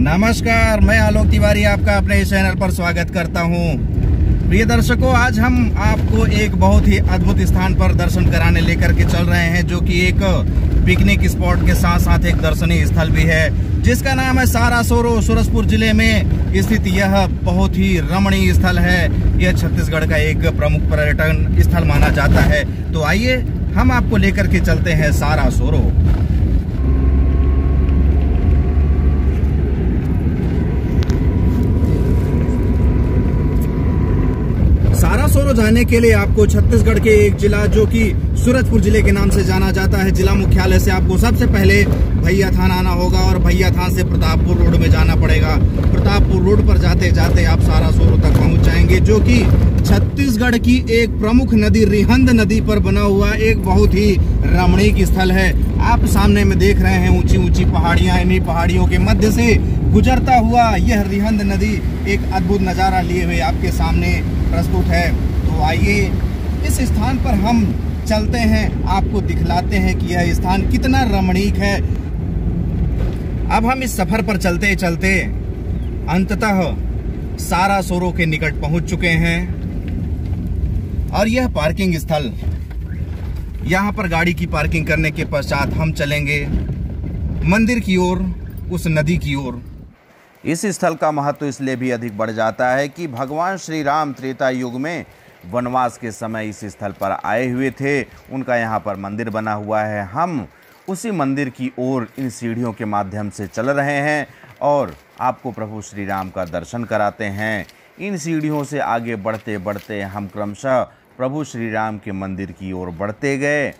नमस्कार, मैं आलोक तिवारी आपका अपने इस चैनल पर स्वागत करता हूँ। प्रिय दर्शकों, आज हम आपको एक बहुत ही अद्भुत स्थान पर दर्शन कराने लेकर के चल रहे हैं, जो कि एक पिकनिक स्पॉट के साथ साथ एक दर्शनीय स्थल भी है, जिसका नाम है सारा सोरो सूरजपुर ज़िले में स्थित यह बहुत ही रमणीय स्थल है। यह छत्तीसगढ़ का एक प्रमुख पर्यटन स्थल माना जाता है। तो आइए, हम आपको लेकर के चलते हैं सारा सोरो सारा जाने के लिए आपको छत्तीसगढ़ के एक जिला जो कि सूरजपुर ज़िले के नाम से जाना जाता है, जिला मुख्यालय से आपको सबसे पहले भैया थान आना होगा और भैया थान से प्रतापपुर रोड में जाना पड़ेगा। प्रतापपुर रोड पर जाते जाते आप सारा सोरो तक पहुँच जाएँगे, जो कि छत्तीसगढ़ की एक प्रमुख नदी, रिहंद नदी पर बना हुआ एक बहुत ही रमणीक स्थल है। आप सामने में देख रहे हैं ऊँची ऊँची पहाड़ियाँ, इन्हीं पहाड़ियों के मध्य से गुजरता हुआ यह रिहंद नदी एक अद्भुत नज़ारा लिए हुए आपके सामने प्रस्तुत है। तो आइए, इस स्थान पर हम चलते हैं। आपको दिखलाते हैं कि यह स्थान कितना रमणीक है। अब हम इस सफ़र पर चलते चलते अंततः सारा सोरो के निकट पहुँच चुके हैं और यह पार्किंग स्थल। यहाँ पर गाड़ी की पार्किंग करने के पश्चात हम चलेंगे। मंदिर की ओर, उस नदी की ओर। इस स्थल का महत्व इसलिए भी अधिक बढ़ जाता है कि भगवान श्री राम त्रेता युग में वनवास के समय इस स्थल पर आए हुए थे। उनका यहाँ पर मंदिर बना हुआ है। हम उसी मंदिर की ओर इन सीढ़ियों के माध्यम से चल रहे हैं और आपको प्रभु श्री राम का दर्शन कराते हैं। इन सीढ़ियों से आगे बढ़ते बढ़ते हम क्रमशः प्रभु श्री राम के मंदिर की ओर बढ़ते गए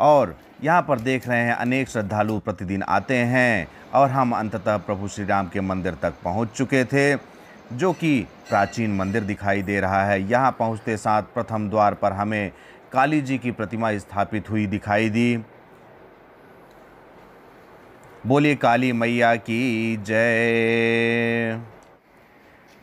और यहाँ पर देख रहे हैं, अनेक श्रद्धालु प्रतिदिन आते हैं और हम अंततः प्रभु श्री राम के मंदिर तक पहुँच चुके थे, जो कि प्राचीन मंदिर दिखाई दे रहा है। यहाँ पहुँचते साथ प्रथम द्वार पर हमें काली जी की प्रतिमा स्थापित हुई दिखाई दी। बोलिए काली मैया की जय।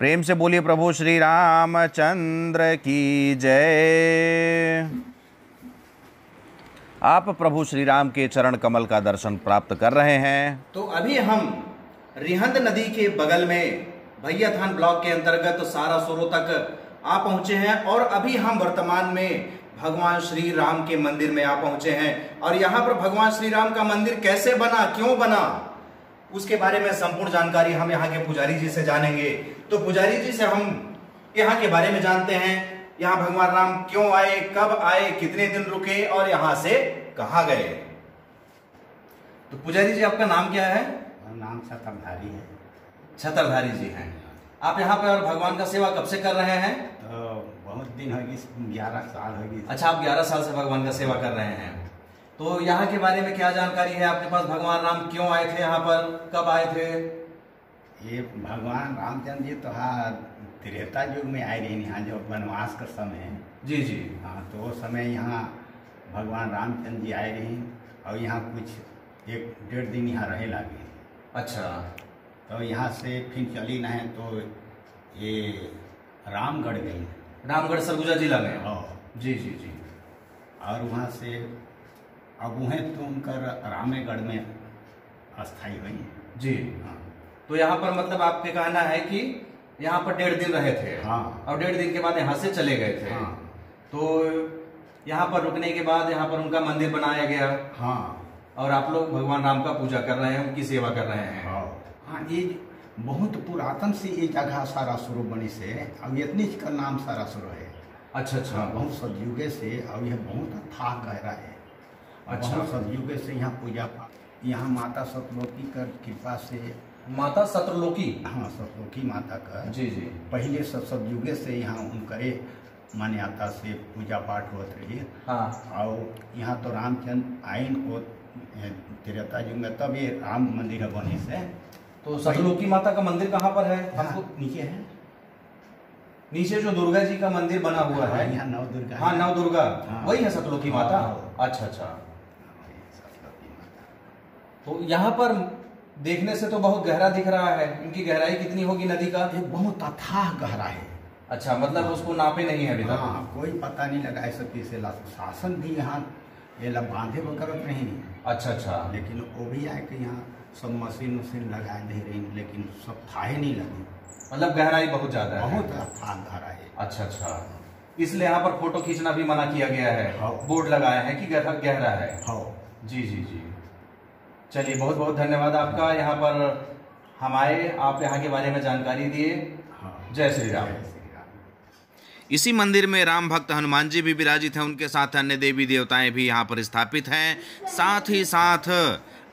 प्रेम से बोलिए प्रभु श्री रामचंद्र की जय। आप प्रभु श्री राम के चरण कमल का दर्शन प्राप्त कर रहे हैं। तो अभी हम रिहंद नदी के बगल में भैया थान ब्लॉक के अंतर्गत सारा सोरो तक आ पहुँचे हैं और अभी हम वर्तमान में भगवान श्री राम के मंदिर में आ पहुँचे हैं। और यहाँ पर भगवान श्री राम का मंदिर कैसे बना, क्यों बना, उसके बारे में संपूर्ण जानकारी हम यहाँ के पुजारी जी से जानेंगे। तो पुजारी जी से हम यहाँ के बारे में जानते हैं। यहाँ भगवान राम क्यों आए कब आए कितने दिन रुके और यहाँ से कहा गए? तो पुजारी जी आपका नाम क्या है? नाम शतमधारी है। छतरधारी जी हैं। आप यहाँ पर भगवान का सेवा कब से कर रहे हैं? तो बहुत दिन होगी ग्यारह साल होगी। अच्छा आप 11 साल से भगवान का सेवा कर रहे हैं। तो यहाँ के बारे में क्या जानकारी है? आपके पास भगवान राम क्यों आए थे यहाँ पर? कब आए थे? ये भगवान रामचंद्र जी तो हाँ त्रेता युग में आए रही यहाँ जो वनवास का समय है। जी जी। हाँ तो वो समय यहाँ भगवान रामचंद्र जी आए रही और यहाँ कुछ एक डेढ़ दिन यहाँ रहे लगे। अच्छा। तो यहाँ से फिर चली ना है तो ये रामगढ़ गई। रामगढ़ सरगुजा जिला में? हाँ। जी जी जी। और वहाँ से अब वहें तो उनकर रामेगढ़ में अस्थाई हुई। जी। हाँ। तो यहाँ पर मतलब आपके कहना है कि यहाँ पर डेढ़ दिन रहे थे। हाँ। और डेढ़ दिन के बाद यहाँ से चले गए थे। हाँ। तो यहाँ पर रुकने के बाद यहाँ पर उनका मंदिर बनाया गया। हाँ। और आप लोग भगवान राम का पूजा कर रहे हैं उनकी सेवा कर रहे हैं। हाँ। हाँ ये बहुत पुरातन से ये जगह सारा शुरू बनी से अब इतनी का नाम सारा शुरू है। अच्छा अच्छा। हाँ, बहुत सदयुगे से अब यह बहुत अथाह गहरा है। अच्छा। सदयुगे से यहाँ पूजा पाठ यहाँ माता सतलोकी कर कृपा से माता सत्रलोकी हाँ सतलोकी माता का। जी जी। पहले सब सदयुगे से यहाँ उनकरे मान्यता से पूजा पाठ होत रही। हाँ। और यहाँ तो रामचंद्र आइन को त्रेता युग में तब ये राम मंदिर है बने से। तो सतलोकी माता का मंदिर कहाँ पर है? हमको नीचे है। नीचे जो दुर्गा जी का मंदिर बना हुआ हाँ, है। यहाँ नव दुर्गा हाँ नव दुर्गा। हाँ। वही है सतलोकी माता? हाँ। अच्छा अच्छा। हाँ, माता। तो यहाँ पर देखने से तो बहुत गहरा दिख रहा है। इनकी गहराई कितनी होगी नदी का? ये बहुत अथाह गहरा है। अच्छा मतलब उसको नापे नहीं है अभी तक? हाँ कोई पता नहीं लगा ऐसा किसे ला शासन भी यहाँ ये ला बांधे करत नहीं अच्छा अच्छा। लेकिन वो भी आए कि यहाँ सब मशीन उशीन लगा दे रही लेकिन सब था ही नहीं लगी। मतलब गहराई बहुत ज़्यादा है। बहुत था गहरा है। अच्छा अच्छा। इसलिए यहाँ पर फ़ोटो खींचना भी मना किया गया है। हाँ। बोर्ड लगाया है कि गहरा गहरा है। हाँ। जी जी जी। चलिए बहुत बहुत धन्यवाद आपका। यहाँ पर हम आए आप यहाँ के बारे में जानकारी दिए हाँ। जय श्री राम। जय श्री राम। इसी मंदिर में राम भक्त हनुमान जी भी विराजित हैं उनके साथ अन्य देवी देवताएँ भी यहाँ पर स्थापित हैं। साथ ही साथ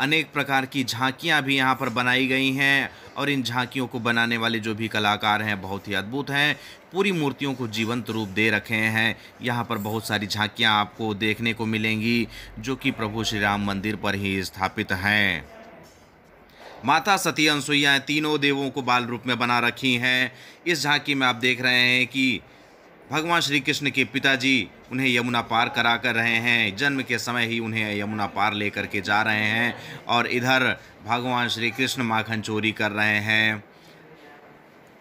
अनेक प्रकार की झांकियाँ भी यहाँ पर बनाई गई हैं और इन झांकियों को बनाने वाले जो भी कलाकार हैं, बहुत ही अद्भुत हैं। पूरी मूर्तियों को जीवंत रूप दे रखे हैं। यहाँ पर बहुत सारी झांकियाँ आपको देखने को मिलेंगी, जो कि प्रभु श्री राम मंदिर पर ही स्थापित हैं। माता सती अनसुईया तीनों देवों को बाल रूप में बना रखी हैं। इस झांकी में आप देख रहे हैं कि भगवान श्री कृष्ण के पिताजी उन्हें यमुना पार करा कर रहे हैं। जन्म के समय ही उन्हें यमुना पार लेकर के जा रहे हैं और इधर भगवान श्री कृष्ण माखन चोरी कर रहे हैं।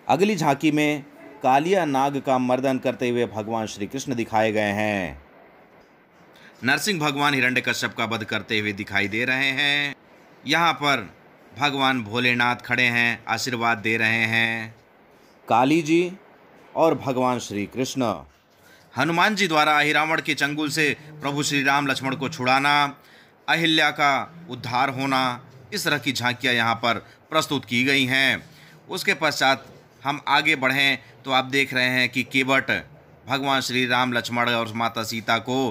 अगली झांकी में कालिया नाग का मर्दन करते हुए भगवान श्री कृष्ण दिखाए गए हैं। नरसिंह भगवान हिरण्यकश्यप का वध करते हुए दिखाई दे रहे हैं। यहाँ पर भगवान भोलेनाथ खड़े हैं, आशीर्वाद दे रहे हैं। काली जी और भगवान श्री कृष्ण हनुमान जी द्वारा अहिरावण के चंगुल से प्रभु श्री राम लक्ष्मण को छुड़ाना, अहिल्या का उद्धार होना, इस तरह की झांकियाँ यहाँ पर प्रस्तुत की गई हैं। उसके पश्चात हम आगे बढ़ें तो आप देख रहे हैं कि केवट भगवान श्री राम लक्ष्मण और माता सीता को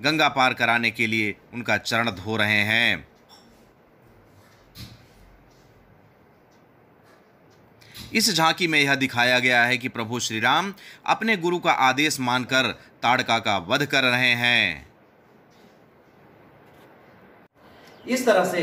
गंगा पार कराने के लिए उनका चरण धो रहे हैं। इस झांकी में यह दिखाया गया है कि प्रभु श्री राम अपने गुरु का आदेश मानकर ताड़का का वध कर रहे हैं। इस तरह से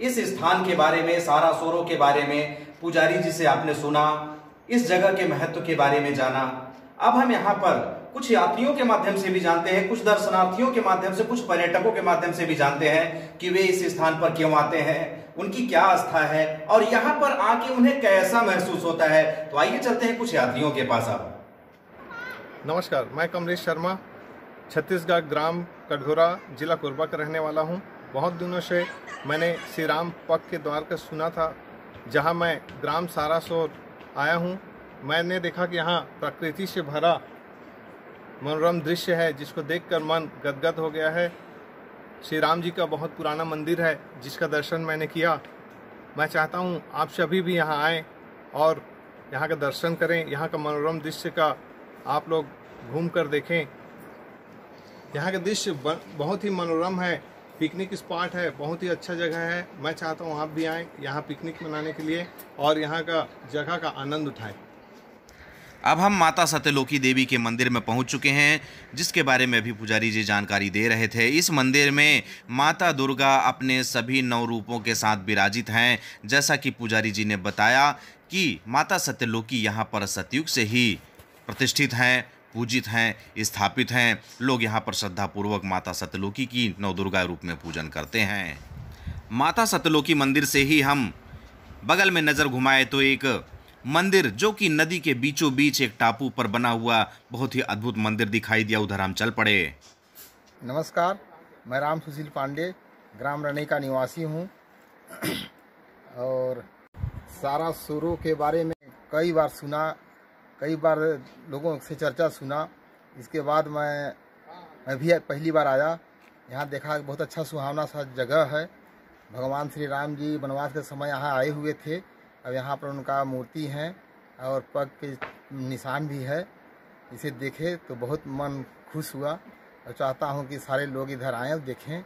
इस स्थान के बारे में, सारा सोरों के बारे में, पुजारी जी से आपने सुना, इस जगह के महत्व के बारे में जाना। अब हम यहाँ पर कुछ यात्रियों के माध्यम से भी जानते हैं, कुछ दर्शनार्थियों के माध्यम से, कुछ पर्यटकों के माध्यम से भी जानते हैं कि वे इस स्थान पर क्यों आते हैं, उनकी क्या आस्था है और यहाँ पर आके उन्हें कैसा महसूस होता है। तो आइए चलते हैं कुछ यात्रियों के पास अब। नमस्कार, मैं कमलेश शर्मा, छत्तीसगढ़ ग्राम कटघोरा जिला कोरबा का रहने वाला हूँ। बहुत दिनों से मैंने श्री राम पग के द्वार का सुना था, जहाँ मैं ग्राम सारासोर आया हूँ। मैंने देखा कि यहाँ प्रकृति से भरा मनोरम दृश्य है, जिसको देखकर मन गदगद हो गया है। श्री राम जी का बहुत पुराना मंदिर है, जिसका दर्शन मैंने किया। मैं चाहता हूँ आप सभी भी यहाँ आएँ और यहाँ का दर्शन करें, यहाँ का मनोरम दृश्य का आप लोग घूम कर देखें। यहाँ का दृश्य बहुत ही मनोरम है, पिकनिक स्पॉट है, बहुत ही अच्छा जगह है। मैं चाहता हूँ आप भी आएँ यहाँ पिकनिक मनाने के लिए और यहाँ का जगह का आनंद उठाएँ। अब हम माता सत्यलोकी देवी के मंदिर में पहुँच चुके हैं, जिसके बारे में अभी पुजारी जी जानकारी दे रहे थे। इस मंदिर में माता दुर्गा अपने सभी नौ रूपों के साथ विराजित हैं। जैसा कि पुजारी जी ने बताया कि माता सत्यलोकी यहाँ पर सतयुग से ही प्रतिष्ठित हैं, पूजित हैं, स्थापित हैं। लोग यहाँ पर श्रद्धापूर्वक माता सत्यलोकी की नौ दुर्गा रूप में पूजन करते हैं। माता सत्यलोकी मंदिर से ही हम बगल में नज़र घुमाए तो एक मंदिर, जो कि नदी के बीचों बीच एक टापू पर बना हुआ बहुत ही अद्भुत मंदिर दिखाई दिया, उधर हम चल पड़े। नमस्कार, मैं राम सुशील पांडे, ग्राम रनई का निवासी हूँ। और सारा सुरों के बारे में कई बार सुना, कई बार लोगों से चर्चा सुना। इसके बाद मैं मैं भी पहली बार आया। यहाँ देखा, बहुत अच्छा सुहावना सा जगह है। भगवान श्री राम जी वनवास के समय यहाँ आए हुए थे। अब यहाँ पर उनका मूर्ति है और पग के निशान भी है। इसे देखे तो बहुत मन खुश हुआ और चाहता हूँ कि सारे लोग इधर आएँ और देखें।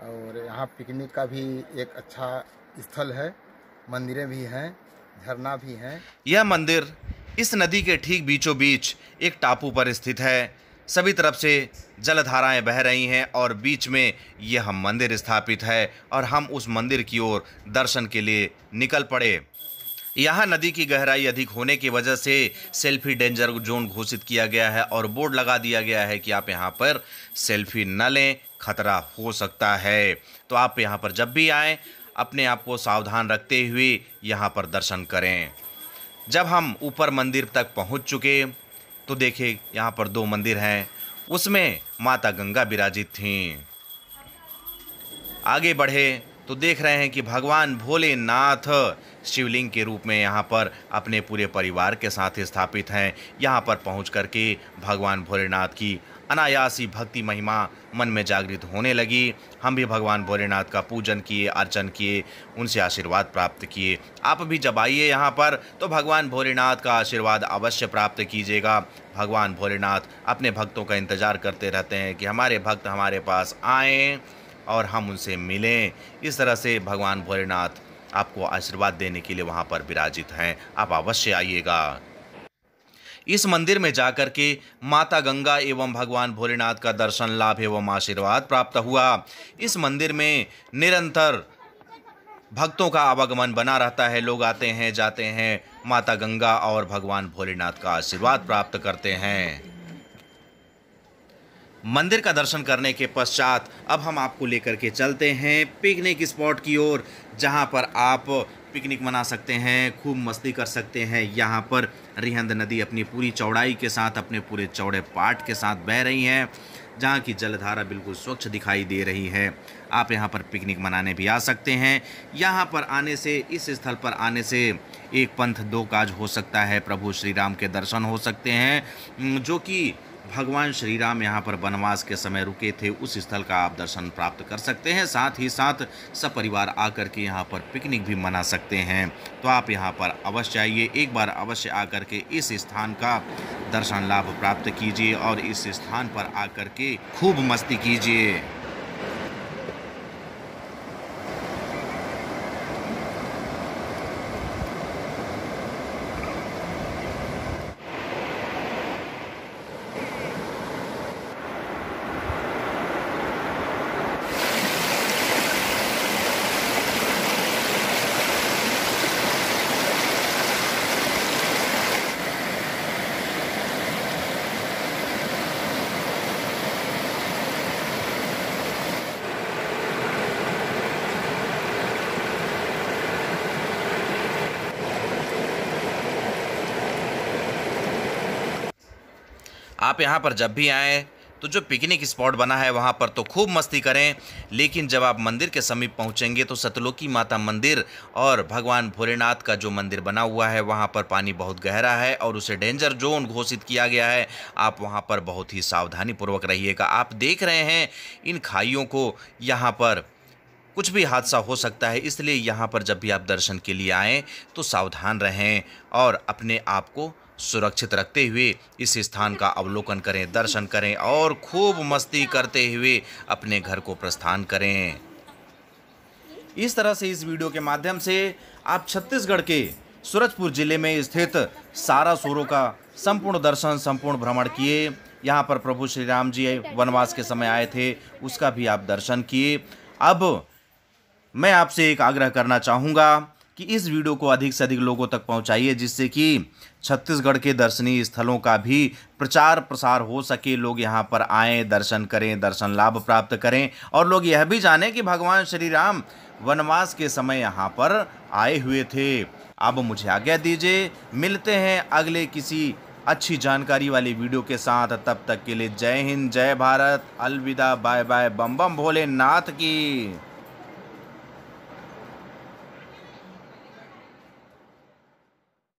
और यहाँ पिकनिक का भी एक अच्छा स्थल है। मंदिरें भी हैं, झरना भी हैं। यह मंदिर इस नदी के ठीक बीचों बीच एक टापू पर स्थित है। सभी तरफ़ से जलधाराएँ बह रही हैं और बीच में यह मंदिर स्थापित है और हम उस मंदिर की ओर दर्शन के लिए निकल पड़े। यहाँ नदी की गहराई अधिक होने की वजह से सेल्फी डेंजर जोन घोषित किया गया है और बोर्ड लगा दिया गया है कि आप यहाँ पर सेल्फी न लें, खतरा हो सकता है। तो आप यहाँ पर जब भी आएँ, अपने आप को सावधान रखते हुए यहाँ पर दर्शन करें। जब हम ऊपर मंदिर तक पहुँच चुके तो देखे, यहाँ पर दो मंदिर हैं। उसमें माता गंगा विराजित थीं। आगे बढ़े तो देख रहे हैं कि भगवान भोलेनाथ शिवलिंग के रूप में यहाँ पर अपने पूरे परिवार के साथ स्थापित हैं। यहाँ पर पहुँच करके भगवान भोलेनाथ की अनायासी भक्ति महिमा मन में जागृत होने लगी। हम भी भगवान भोलेनाथ का पूजन किए, अर्चन किए, उनसे आशीर्वाद प्राप्त किए। आप भी जब आइए यहाँ पर तो भगवान भोलेनाथ का आशीर्वाद अवश्य प्राप्त कीजिएगा। भगवान भोलेनाथ अपने भक्तों का इंतज़ार करते रहते हैं कि हमारे भक्त हमारे पास आएँ और हम उनसे मिलें। इस तरह से भगवान भोलेनाथ आपको आशीर्वाद देने के लिए वहाँ पर विराजित हैं। आप अवश्य आइएगा। इस मंदिर में जाकर के माता गंगा एवं भगवान भोलेनाथ का दर्शन, लाभ एवं आशीर्वाद प्राप्त हुआ। इस मंदिर में निरंतर भक्तों का आवागमन बना रहता है। लोग आते हैं, जाते हैं, माता गंगा और भगवान भोलेनाथ का आशीर्वाद प्राप्त करते हैं। मंदिर का दर्शन करने के पश्चात अब हम आपको लेकर के चलते हैं पिकनिक स्पॉट की ओर, जहाँ पर आप पिकनिक मना सकते हैं, खूब मस्ती कर सकते हैं। यहाँ पर रिहंद नदी अपनी पूरी चौड़ाई के साथ, अपने पूरे चौड़े पाट के साथ बह रही हैं, जहाँ की जलधारा बिल्कुल स्वच्छ दिखाई दे रही है। आप यहाँ पर पिकनिक मनाने भी आ सकते हैं। यहाँ पर आने से, इस स्थल पर आने से एक पंथ दो काज हो सकता है। प्रभु श्री राम के दर्शन हो सकते हैं, जो कि भगवान श्री राम यहाँ पर वनवास के समय रुके थे। उस स्थल का आप दर्शन प्राप्त कर सकते हैं। साथ ही साथ सपरिवार आकर के यहाँ पर पिकनिक भी मना सकते हैं। तो आप यहाँ पर अवश्य आइए। एक बार अवश्य आकर के इस स्थान का दर्शन लाभ प्राप्त कीजिए और इस स्थान पर आकर के खूब मस्ती कीजिए। आप यहाँ पर जब भी आएँ तो जो पिकनिक स्पॉट बना है वहाँ पर तो खूब मस्ती करें। लेकिन जब आप मंदिर के समीप पहुँचेंगे तो सतलोकी माता मंदिर और भगवान भोलेनाथ का जो मंदिर बना हुआ है, वहाँ पर पानी बहुत गहरा है और उसे डेंजर जोन घोषित किया गया है। आप वहाँ पर बहुत ही सावधानीपूर्वक रहिएगा। आप देख रहे हैं, इन खाइयों को यहाँ पर कुछ भी हादसा हो सकता है, इसलिए यहाँ पर जब भी आप दर्शन के लिए आएँ तो सावधान रहें और अपने आप को सुरक्षित रखते हुए इस स्थान का अवलोकन करें, दर्शन करें और खूब मस्ती करते हुए अपने घर को प्रस्थान करें। इस तरह से इस वीडियो के माध्यम से आप छत्तीसगढ़ के सूरजपुर ज़िले में स्थित सारा सोरों का संपूर्ण दर्शन, संपूर्ण भ्रमण किए। यहाँ पर प्रभु श्री राम जी वनवास के समय आए थे, उसका भी आप दर्शन किए। अब मैं आपसे एक आग्रह करना चाहूँगा कि इस वीडियो को अधिक से अधिक लोगों तक पहुंचाइए, जिससे कि छत्तीसगढ़ के दर्शनीय स्थलों का भी प्रचार प्रसार हो सके। लोग यहाँ पर आएँ, दर्शन करें, दर्शन लाभ प्राप्त करें। और लोग यह भी जानें कि भगवान श्री राम वनवास के समय यहाँ पर आए हुए थे। अब मुझे आज्ञा दीजिए, मिलते हैं अगले किसी अच्छी जानकारी वाली वीडियो के साथ। तब तक के लिए जय हिंद, जय भारत। अलविदा, बाय बाय। बम बम भोलेनाथ की।